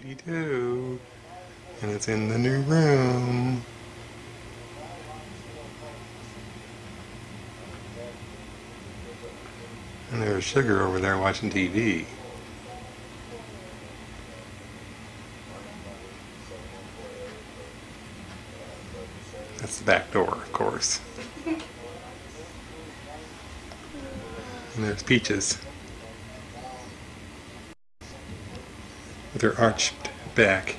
52 and it's in the new room. And there's sugar over there watching TV that's the back door of course. And there's Peaches with her arched back.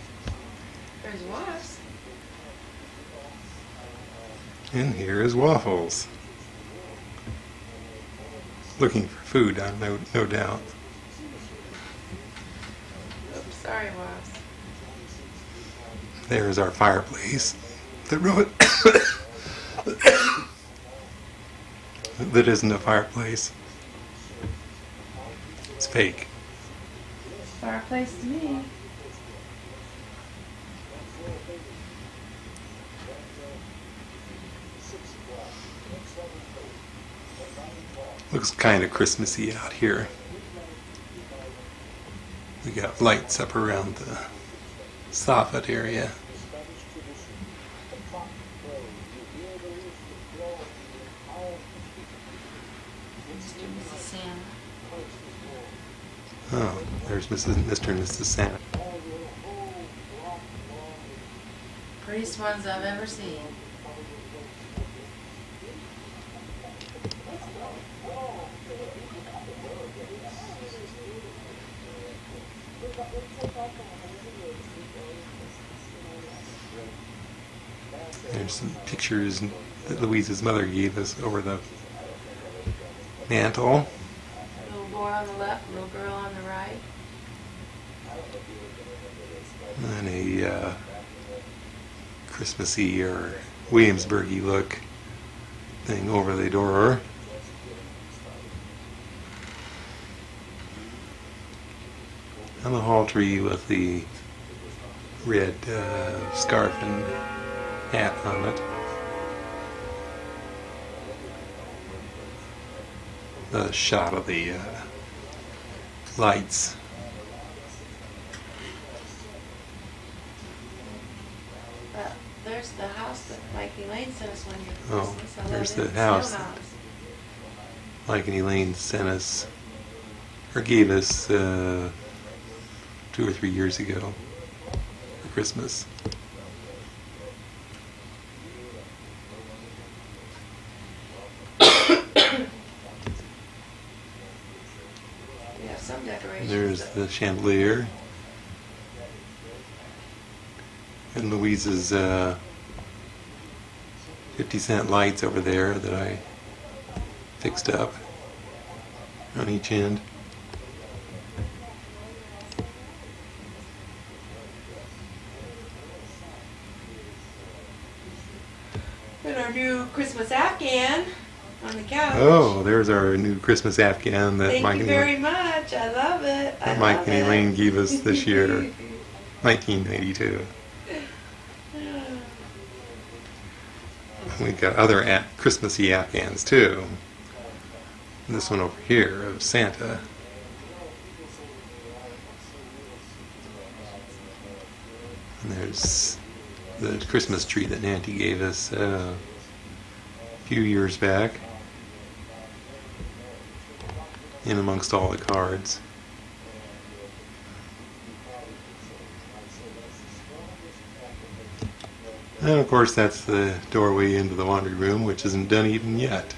There's wasps. And here is Waffles. Looking for food, uh, no, no doubt. Oops, sorry, wasps. There is our fireplace. The ro- that isn't a fireplace. It's fake. Fireplace to me. Looks kind of Christmassy out here. We got lights up around the soffit area. Mr. and Mrs. Santa. Oh, there's Mrs. Mr. and Mrs. Santa. Prettiest ones I've ever seen. There's some pictures that Louise's mother gave us over the mantle. Little boy on the left, little girl on the right. And a uh, Christmassy or Williamsburgy look thing over the door. And the hall tree with the red uh, scarf and hat on it. The shot of the uh, lights But there's the Mike Elaine sent us one for Oh, there's the house. Mike and Elaine sent us, or gave us, uh, two or three years ago for Christmas. We have some decorations. There's the chandelier. And Louise's uh, 50 cent lights over there that I fixed up on each end. And our new Christmas Afghan on the couch. Oh, there's our new Christmas Afghan that Thank Mike you and very Elaine, much. I love it. I Mike love and it. Elaine gave us this year, 1992. Got other a- Christmassy Afghans too. This one over here of Santa. And there's the Christmas tree that Nancy gave us uh, a few years back. In amongst all the cards. And of course, that's the doorway into the laundry room, which isn't done even yet.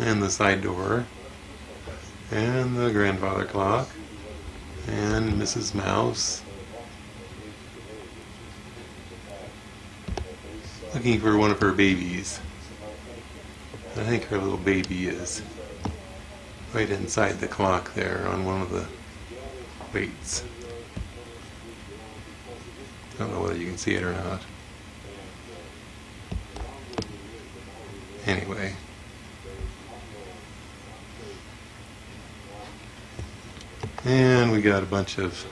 And the side door. And the grandfather clock. And Mrs. Mouse. Looking for one of her babies. I think her little baby is right inside the clock there on one of the weights. I don't know whether you can see it or not. Anyway. And we got a bunch of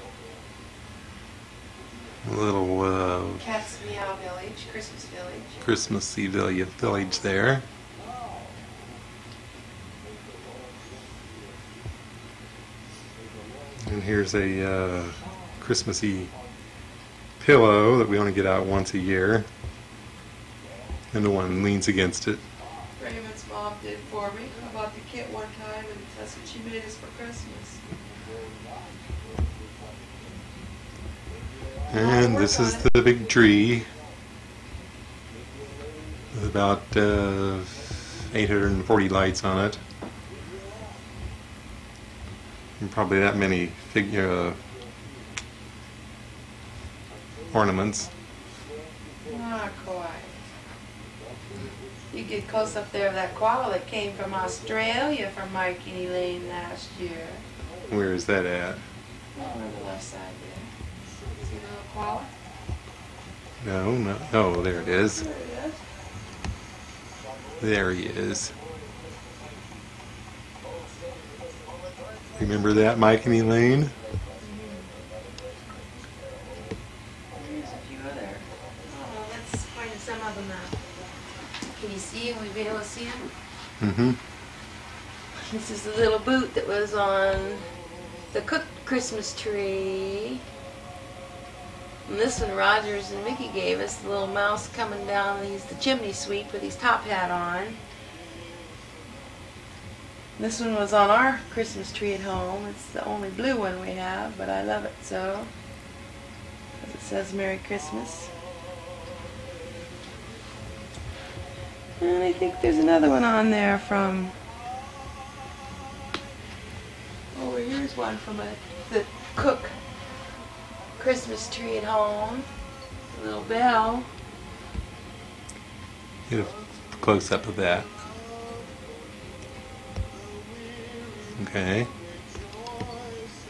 little uh, Cats Meow Village, Christmas Village. Christmassy villi- village there. And here's a uh, Christmassy pillow that we only get out once a year. And the one leans against it. Raymond's mom did for me. I bought the kit one time and that's what she made us for Christmas. And this is the big tree with about uh, 840 lights on it. And probably that many figure uh, ornaments. Not quite. You get close up there of that koala that came from Australia from Mike and Elaine last year. Where is that at? On the left side there. See the little koala? No, no. Oh, there it is. There it is. There he is. Remember that, Mike and Elaine? There's a few other. Oh, let's find some of them out. Can you see them? Will you be able to see them? Mm-hmm. This is the little boot that was on the cooked Christmas tree. And this one Rogers and Mickey gave us, the little mouse coming down, he's the chimney sweep with his top hat on. This one was on our Christmas tree at home. It's the only blue one we have, but I love it so. it says Merry Christmas. And I think there's another one on there from Oh, here's one from a, the cook Christmas tree at home. A little bell. Get a close up of that. Okay.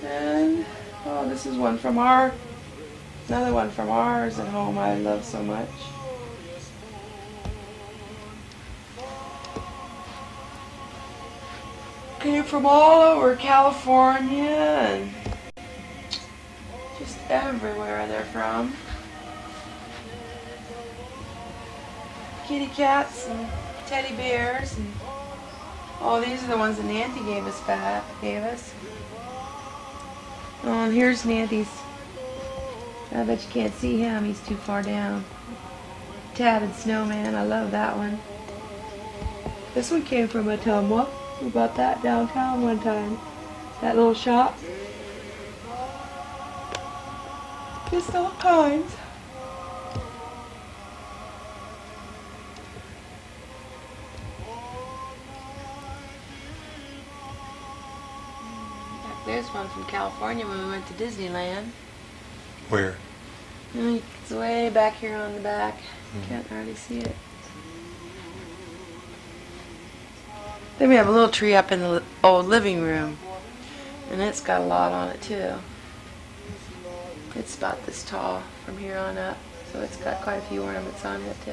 And oh, this is one from our, another one from ours at home. I love so much. Came from all over California and just everywhere they're from. Kitty cats and teddy bears and oh, these are the ones that Nancy gave us back. Gave us. Oh, and here's Nancy's. I bet you can't see him. He's too far down. Tatted snowman. I love that one. This one came from a Ottumwa. We bought that downtown one time. That little shop. Just all kinds. There's one from California when we went to Disneyland. Where? Mm, It's way back here on the back. Can't hardly see it. Then we have a little tree up in the old living room. And it's got a lot on it too. It's about this tall from here on up. So it's got quite a few ornaments on it too.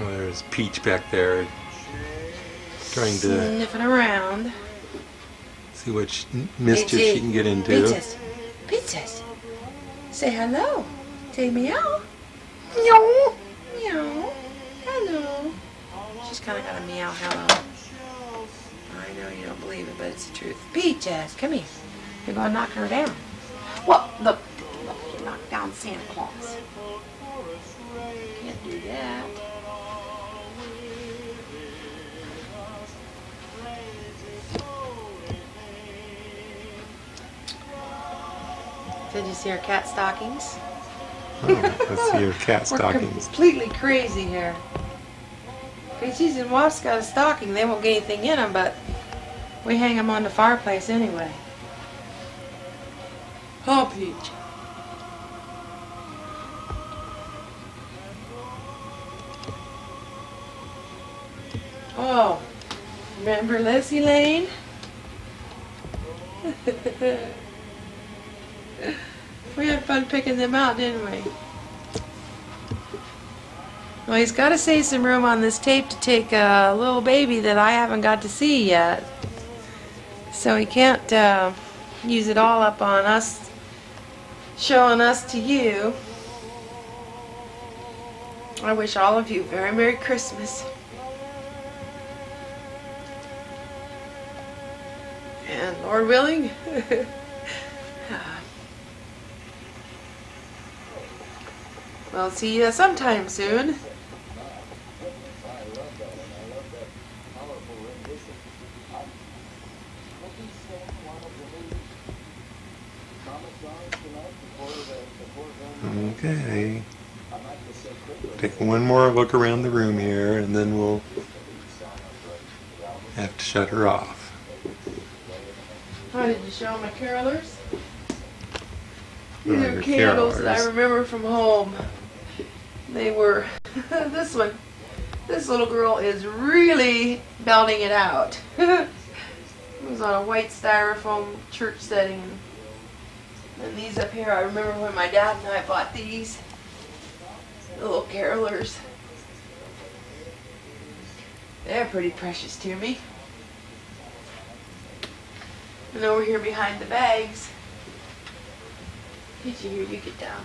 Well, there's Peach back there trying to Sniffing around. see what sh- mischief she can get into. Peaches. Peaches. Say hello. Say meow. Meow. Meow. Kind of got a meow hello. I know you don't believe it, but it's the truth. Peaches, come here. You're going to knock her down. Well, Look. Look, you knocked down Santa Claus. Can't do that. Did you see our cat stockings? Oh, let's see your cat stockings. We're completely crazy here. And Wasp's got a stocking. They won't get anything in them, but we hang them on the fireplace anyway. Oh, Peach. Oh, remember Lizzie Lane? we had fun picking them out, didn't we? Well, he's got to save some room on this tape to take a little baby that I haven't got to see yet. So he can't uh, use it all up on us, showing us to you. I wish all of you very Merry Christmas. And Lord willing, we'll see you sometime soon. Okay. Take one more look around the room here, and then we'll have to shut her off. How did you show my carolers? Oh, These are candles that I remember from home. They were this one. This little girl is really belting it out. it was on a white styrofoam church setting. And these up here, I remember when my dad and I bought these the little carolers. They're pretty precious to me. And over here behind the bags, did you hear you get down?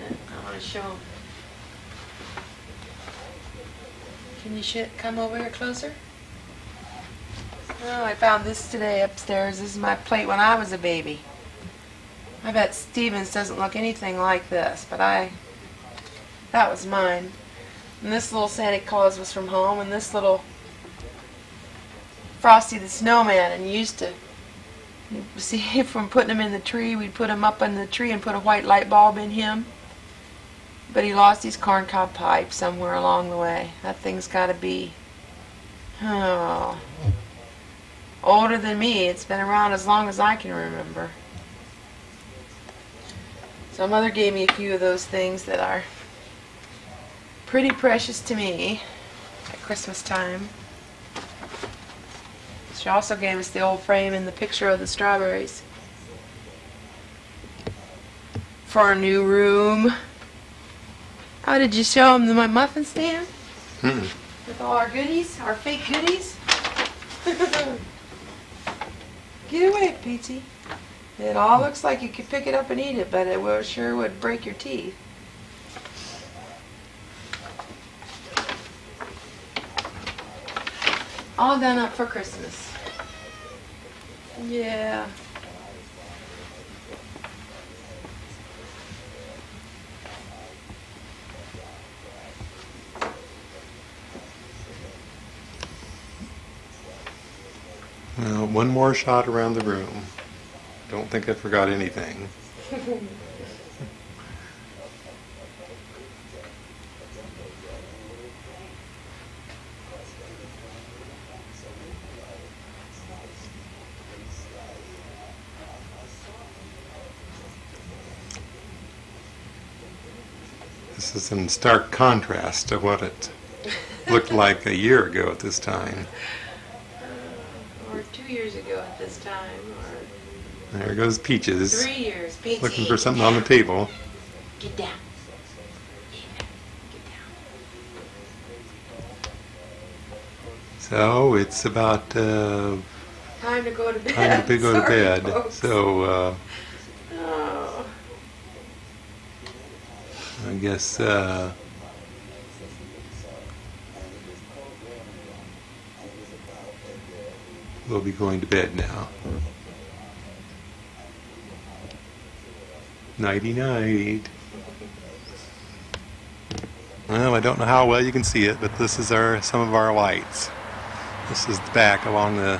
I want to show them. Can you come over here closer? Oh, I found this today upstairs. This is my plate when I was a baby. I bet Stevens doesn't look anything like this, but I. That was mine. And this little Santa Claus was from home, and this little Frosty the Snowman, and used to see from putting him in the tree, we'd put him up in the tree and put a white light bulb in him. But he lost his corncob pipe somewhere along the way. That thing's got to be, oh, older than me. It's been around as long as I can remember. So mother gave me a few of those things that are pretty precious to me at Christmas time. She also gave us the old frame and the picture of the strawberries for our new room. How did you show them my muffin stand Hmm. with all our goodies, our fake goodies? Get away, Petey. It all looks like you could pick it up and eat it, but it will sure would break your teeth. All done up for Christmas. Yeah. Well, one more shot around the room. Don't think I forgot anything. This is in stark contrast to what it looked like a year ago at this time. Years ago at this time, or There goes Peaches, three years. Petey, looking for something on the table. Get down. So it's about uh, Time to go to bed. time to go to bed. folks. So uh, Oh. I guess uh, we'll be going to bed now. Nighty night. Well, I don't know how well you can see it, but this is our some of our lights. This is the back along the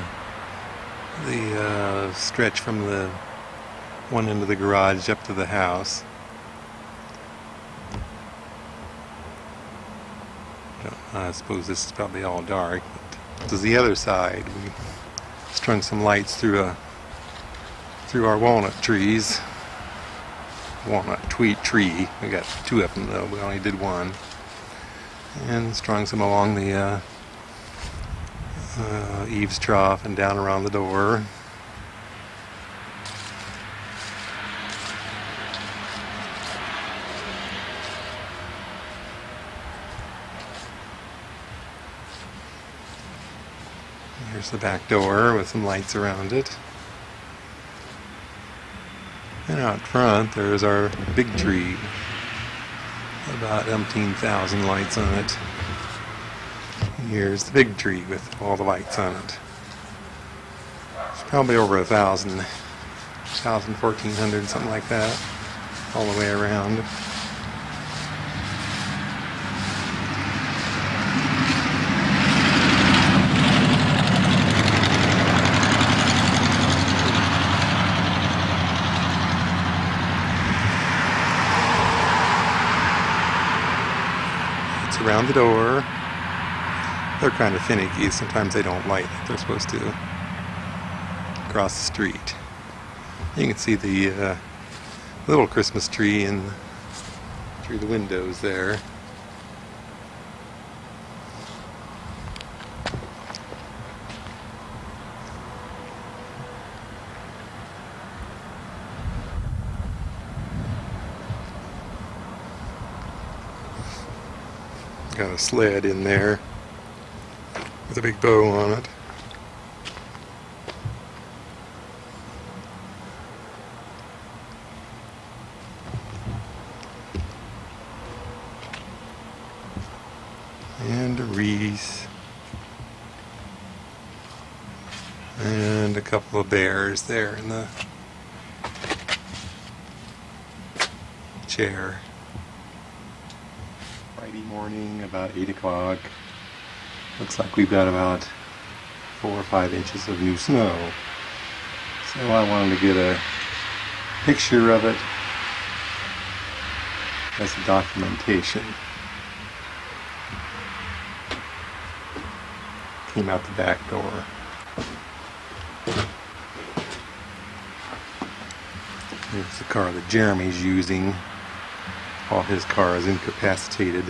the uh, stretch from the one end of the garage up to the house. I suppose this is probably all dark. But is the other side, strung some lights through a through our walnut trees. Walnut tweet tree. We got two of them though. We only did one, and strung some along the uh, uh, eaves trough and down around the door. Here's the back door with some lights around it. And out front, there's our big tree. About umpteen thousand lights on it. Here's the big tree with all the lights on it. It's probably over a thousand, thousand, fourteen hundred, something like that, all the way around. It's around the door. They're kind of finicky. Sometimes they don't light like they're supposed to across the street. You can see the uh, little Christmas tree in through the windows there. Got a sled in there with a big bow on it. And a wreath. And a couple of bears there in the chair. Morning, about 8 o'clock. Looks like we've got about four or five inches of new snow. So I wanted to get a picture of it as a documentation. Came out the back door. Here's the car that Jeremy's using while his car is incapacitated.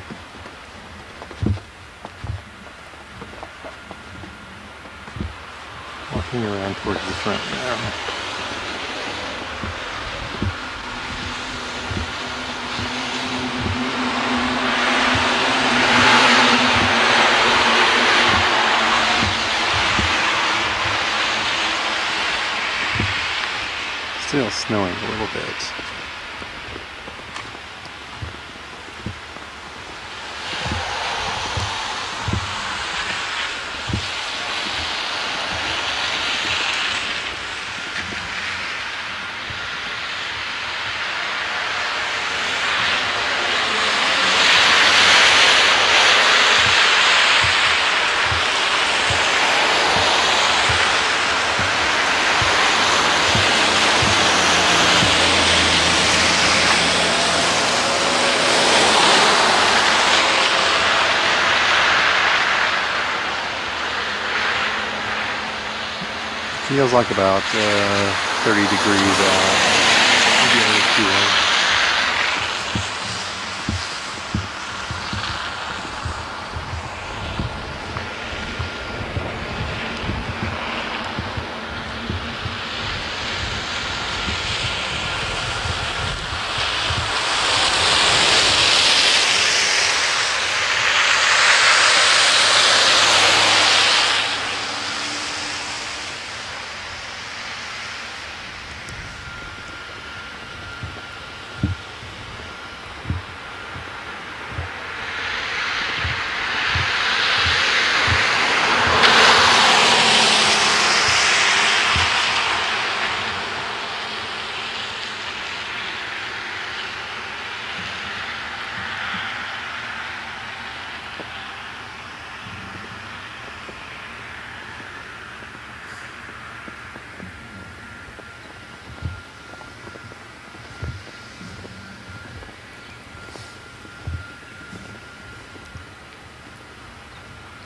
Walking around towards the front now. Still snowing a little bit. Feels like about uh, 30 degrees out.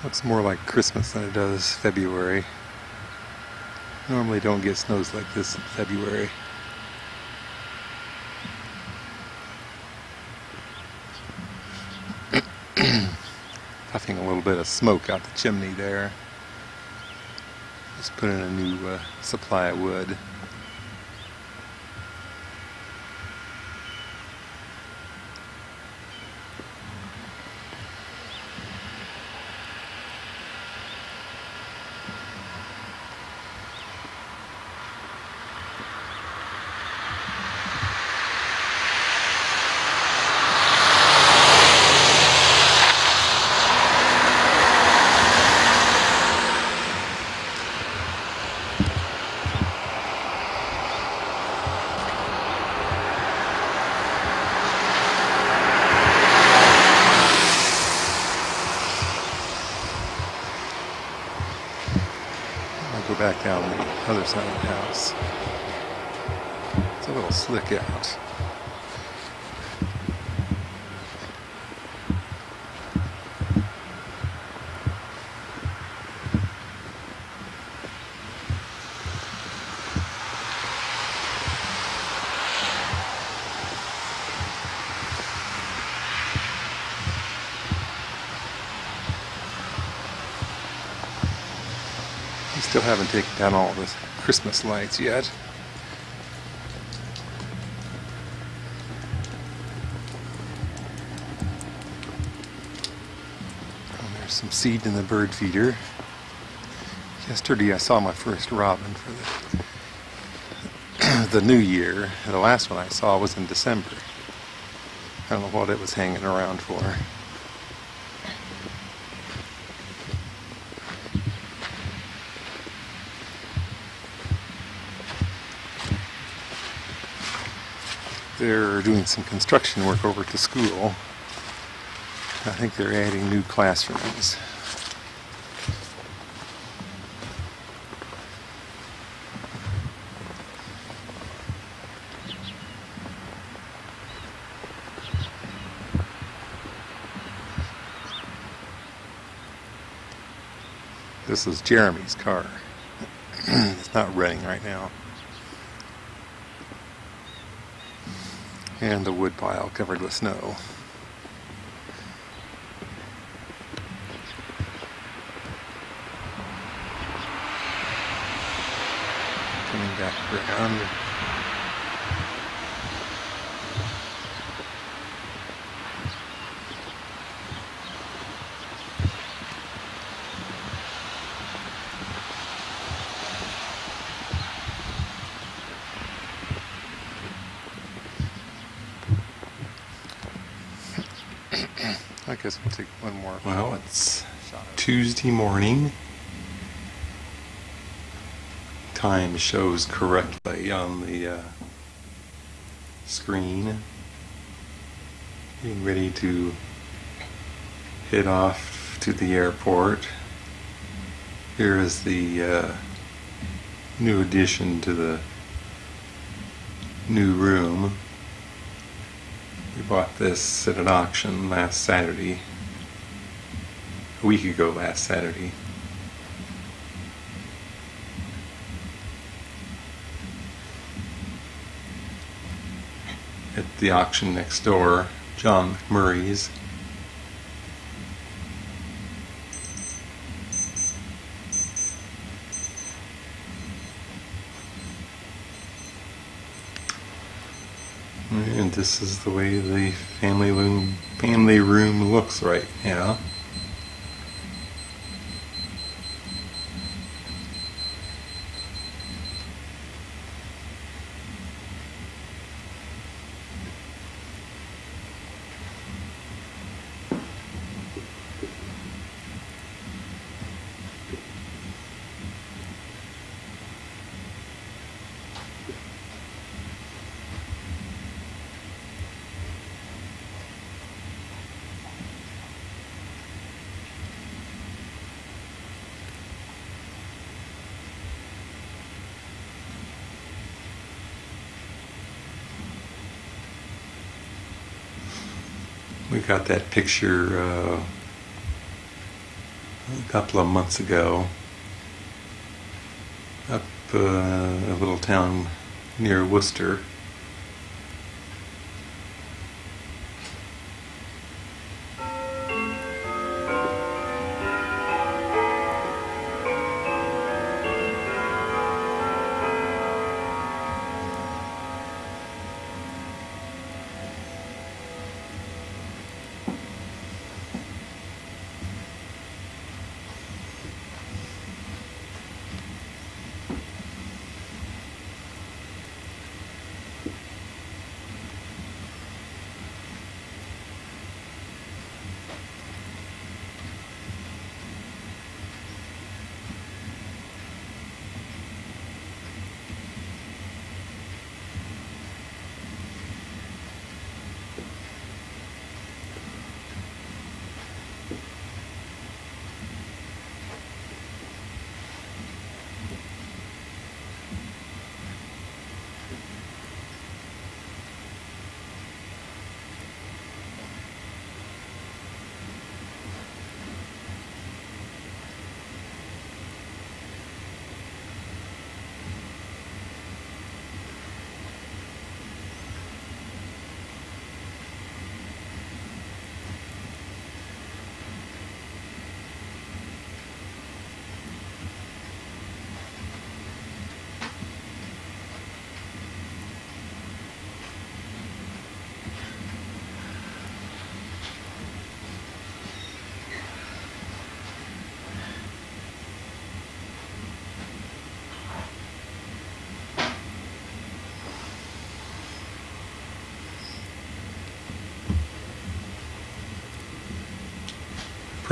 Looks more like Christmas than it does February. Normally don't get snows like this in February. Puffing a little bit of smoke out the chimney there. Just put in a new uh, supply of wood. Side of the house. It's a little slick out. We still haven't taken down all the Christmas lights yet. And there's some seed in the bird feeder. Yesterday I saw my first robin for the, the new year. The last one I saw was in December. I don't know what it was hanging around for. They're doing some construction work over at the school. I think they're adding new classrooms. This is Jeremy's car. it's not running right now. And the wood pile covered with snow. Coming back around. I guess we'll take one more. Well, it's Tuesday morning. Time shows correctly on the uh, screen. Getting ready to head off to the airport. Here is the uh, new addition to the new room. We bought this at an auction last Saturday. A week ago last Saturday. At the auction next door, John McMurray's. And this is the way the family room family room looks right now. We got that picture uh, a couple of months ago up uh, a little town near Wooster.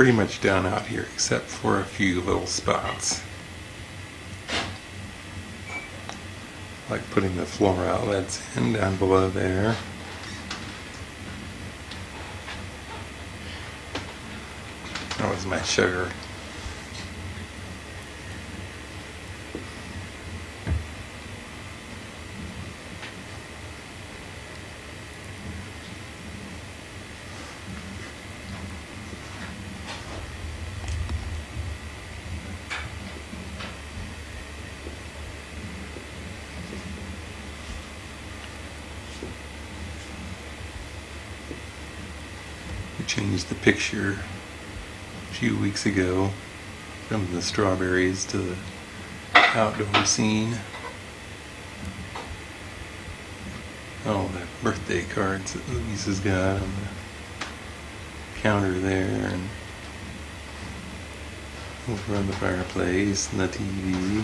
Pretty much done out here except for a few little spots. Like putting the floor outlets in down below there. That was my sugar. Changed the picture a few weeks ago from the strawberries to the outdoor scene. Oh, the birthday cards that Louise has got on the counter there and over on the fireplace and the TV.